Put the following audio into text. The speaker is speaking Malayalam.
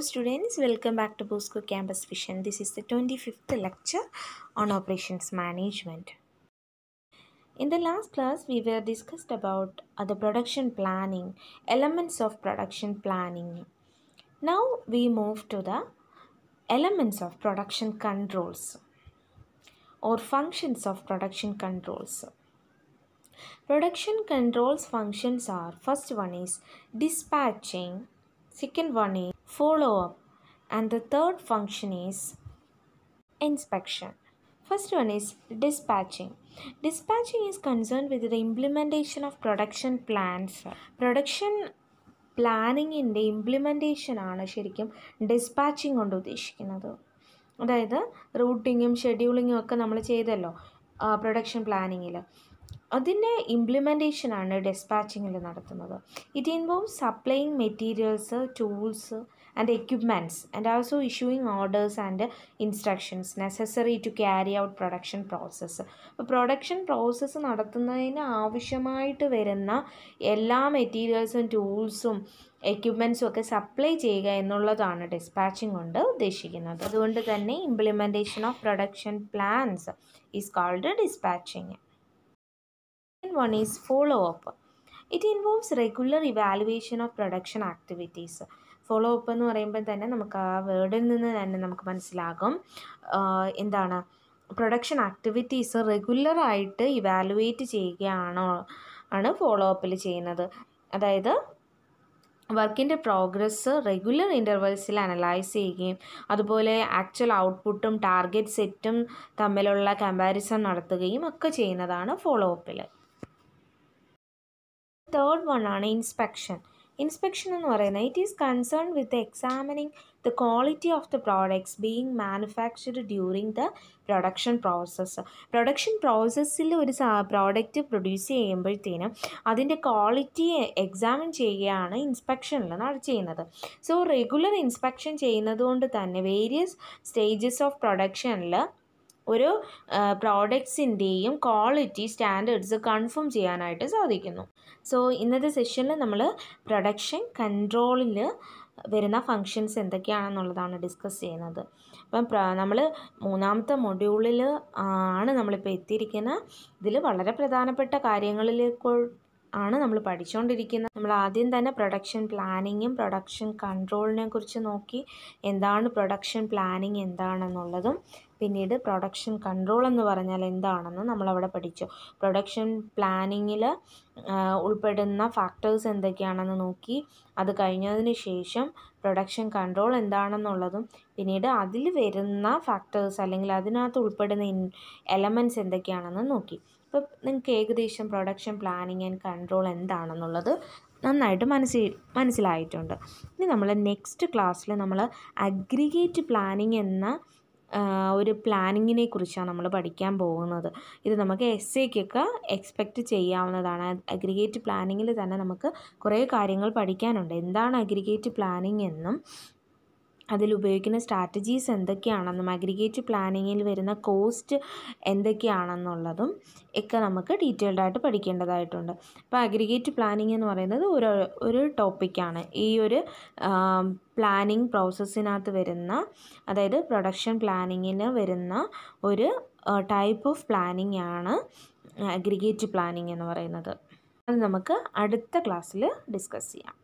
students, welcome back to Bosco Campus Vision. This is the 25th lecture on operations management. In the last class, we were discussed about uh, the production planning, elements of production planning. Now we move to the elements of production controls or functions of production controls. Production controls functions are first one is dispatching, second one is follow up, and the third function is inspection. First one is dispatching. Dispatching is concerned with the implementation of production plans. Production പ്ലാനിങ്ങിന്റെ ഇംപ്ലിമെന്റേഷൻ ആണ് ശരിക്കും ഡിസ്പാച്ചിങ് കൊണ്ട് ഉദ്ദേശിക്കുന്നത് അതായത് റൂട്ടിങ്ങും ഷെഡ്യൂളിങ്ങും ഒക്കെ നമ്മൾ ചെയ്തല്ലോ പ്രൊഡക്ഷൻ പ്ലാനിങ്ങിൽ അതിന്റെ ഇംപ്ലിമെന്റേഷനാണ് ഡെസ്പാച്ചിങ്ങിൽ നടത്തുന്നത്. It involve supplying materials tools and equipments and also issuing orders and instructions necessary to carry out production process അപ്പോൾ പ്രൊഡക്ഷൻ പ്രോസസ്സ് നടത്തുന്നതിന് ആവശ്യമായിട്ട് വരുന്ന എല്ലാ മെറ്റീരിയൽസും ടൂൾസും എക്യുപ്മെന്റ്സും ഒക്കെ സപ്ലൈ ചെയ്യുക എന്നുള്ളതാണ് ഡിസ്പാച്ചിങ് കൊണ്ട് ഉദ്ദേശിക്കുന്നത്. അതുകൊണ്ട് തന്നെ implementation of production plans is called dispatching one is follow up it involves regular evaluation of production activities. Follow up എന്ന് പറയുമ്പോൾ തന്നെ നമുക്ക് ആ വേർഡിൽ നിന്ന് തന്നെ നമുക്ക് മനസ്സിലാകും. എന്താണ്? പ്രൊഡക്ഷൻ ആക്ടിവിറ്റീസ് റെഗുലറായിട്ട് ഇവാലുവേറ്റ് ചെയ്യുകയാണോ ആണ് ഫോളോ അപ്പിൽ ചെയ്യുന്നത്. അതായത് വർക്കിന്റെ പ്രോഗ്രസ് റെഗുലർ ഇന്റർവെൽസിൽ അനലൈസ് ചെയ്യുകയും അതുപോലെ ആക്ച്വൽ ഔട്ട്പുട്ടും ടാർഗറ്റ് സെറ്റും തമ്മിലുള്ള കമ്പാരിസൺ നടത്തുകയും ഒക്കെ ചെയ്യുന്നതാണ് ഫോളോ അപ്പിൽ തേർഡ് വൺ ആണ് ഇൻസ്പെക്ഷൻ ഇൻസ്പെക്ഷൻ എന്ന് പറയുന്നത് it is concern with examining the quality of the products being manufactured during the production process production പ്രോസസ്സിൽ ഒരു പ്രോഡക്റ്റ് പ്രൊഡ്യൂസ് ചെയ്യുമ്പോഴത്തേനും അതിന്റെ ക്വാളിറ്റി എക്സാമിൻ ചെയ്യുകയാണ് ഇൻസ്പെക്ഷനിൽ ചെയ്യുന്നത്. സോ റെഗുലർ ഇൻസ്പെക്ഷൻ ചെയ്യുന്നത് കൊണ്ട് തന്നെ വേരിയസ് സ്റ്റേജസ് ഓഫ് പ്രൊഡക്ഷനിൽ ഒരു പ്രോഡക്ട്സിന്റെയും ക്വാളിറ്റി സ്റ്റാൻഡേർഡ്സ് കൺഫേം ചെയ്യാനായിട്ട് സാധിക്കുന്നു. സോ ഇന്നത്തെ സെഷനിൽ നമ്മൾ പ്രൊഡക്ഷൻ കൺട്രോളിൽ വരുന്ന ഫങ്ഷൻസ് എന്തൊക്കെയാണെന്നുള്ളതാണ് ഡിസ്കസ് ചെയ്യുന്നത്. അപ്പം നമ്മൾ മൂന്നാമത്തെ മൊഡ്യൂളിൽ ആണ് നമ്മളിപ്പോൾ എത്തിയിരിക്കുന്നത് ഇതിൽ വളരെ പ്രധാനപ്പെട്ട കാര്യങ്ങളിലേക്ക് ആണ് നമ്മൾ പഠിച്ചുകൊണ്ടിരിക്കുന്നത് നമ്മൾ ആദ്യം തന്നെ പ്രൊഡക്ഷൻ പ്ലാനിങ്ങും പ്രൊഡക്ഷൻ കൺട്രോളിനെ കുറിച്ച് നോക്കി എന്താണ് പ്രൊഡക്ഷൻ പ്ലാനിങ് എന്താണെന്നുള്ളതും പിന്നീട് പ്രൊഡക്ഷൻ കൺട്രോൾ എന്ന് പറഞ്ഞാൽ എന്താണെന്ന് നമ്മളവിടെ പഠിച്ചു. പ്രൊഡക്ഷൻ പ്ലാനിങ്ങിൽ ഉൾപ്പെടുന്ന ഫാക്ടേഴ്സ് എന്തൊക്കെയാണെന്ന് നോക്കി അത് കഴിഞ്ഞതിന് ശേഷം പ്രൊഡക്ഷൻ കൺട്രോൾ എന്താണെന്നുള്ളതും പിന്നീട് അതിൽ വരുന്ന ഫാക്ടേഴ്സ് അല്ലെങ്കിൽ അതിനകത്ത് ഉൾപ്പെടുന്ന എലമെന്റ്സ് എന്തൊക്കെയാണെന്ന് നോക്കി. അപ്പോൾ നിങ്ങൾക്ക് ഏകദേശം പ്രൊഡക്ഷൻ പ്ലാനിങ് ആൻഡ് കൺട്രോൾ എന്താണെന്നുള്ളത് നന്നായിട്ട് മനസ്സിൽ മനസ്സിലായിട്ടുണ്ട്. ഇനി നമ്മൾ നെക്സ്റ്റ് ക്ലാസ്സിൽ നമ്മൾ അഗ്രിഗേറ്റ് പ്ലാനിങ് എന്ന ഒരു പ്ലാനിങ്ങിനെ കുറിച്ചാണ് നമ്മൾ പഠിക്കാൻ പോകുന്നത്. ഇത് നമുക്ക് എസ് എക്കൊക്കെ എക്സ്പെക്റ്റ് ചെയ്യാവുന്നതാണ്. അഗ്രിഗേറ്റ് പ്ലാനിങ്ങിൽ തന്നെ നമുക്ക് കുറേ കാര്യങ്ങൾ പഠിക്കാനുണ്ട്. എന്താണ് അഗ്രിഗേറ്റ് പ്ലാനിങ് എന്നും അതിൽ ഉപയോഗിക്കുന്ന സ്ട്രാറ്റജീസ് എന്തൊക്കെയാണെന്നും അഗ്രിഗേറ്റ് പ്ലാനിങ്ങിൽ വരുന്ന കോസ്റ്റ് എന്തൊക്കെയാണെന്നുള്ളതും ഒക്കെ നമുക്ക് ഡീറ്റെയിൽഡ് ആയിട്ട് പഠിക്കേണ്ടതായിട്ടുണ്ട്. അപ്പോൾ അഗ്രിഗേറ്റ് പ്ലാനിങ് എന്ന് പറയുന്നത് ഒരു ഒരു ടോപ്പിക്കാണ് ഈ ഒരു പ്ലാനിങ് പ്രോസസ്സിനകത്ത് വരുന്ന അതായത് പ്രൊഡക്ഷൻ പ്ലാനിങ്ങിന് വരുന്ന ഒരു ടൈപ്പ് ഓഫ് പ്ലാനിങ് ആണ് അഗ്രിഗേറ്റ് പ്ലാനിങ് എന്ന് പറയുന്നത്. അത് നമുക്ക് അടുത്ത ക്ലാസ്സിൽ ഡിസ്കസ് ചെയ്യാം.